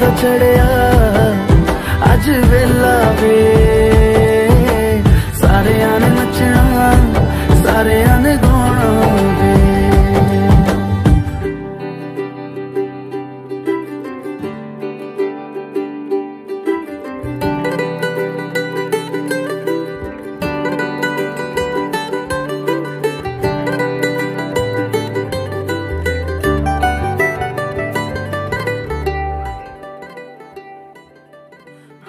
ਦਾ ਚੜਿਆ। ਅੱਜ ਵੇਲਾ ਵੇ